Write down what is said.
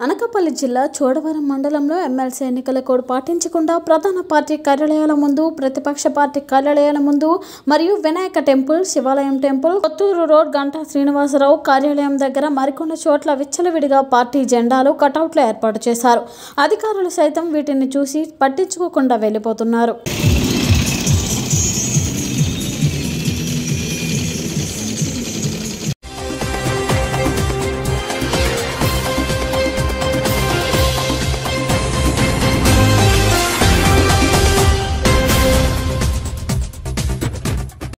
అనకాపల్లి జిల్లా చోడవరం మండలంలో ఎమ్మెల్సీ ఎన్నికల కోడ్ పాటించకుండా ప్రధాన పార్టీ కార్యాలయాల ముందు ప్రతిపక్ష పార్టీ కార్యాలయాల ముందు మరియు వినాయక టెంపుల్ శివాలయం టెంపుల్ కొత్తూరు రోడ్ గంటా శ్రీనివాసరావు కార్యాలయం దగ్గర మరికొన్ని చోట్ల విచ్చలవిడిగా పార్టీ జెండాలు కటౌట్లు ఏర్పాటు చేశారు. అధికారులు సైతం వీటిని చూసి పట్టించుకోకుండా వెళ్ళిపోతున్నారు.